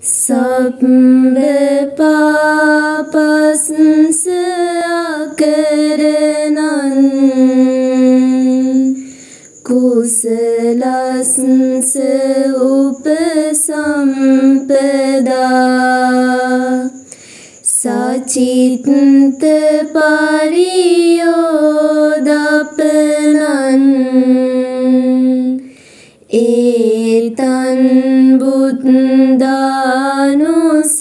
සබ්බ පාපස්ස අකරණං කුසලස්ස උපසම්පදා සචිත්ත පරියෝදපනං ඒතන් अनुशासनम्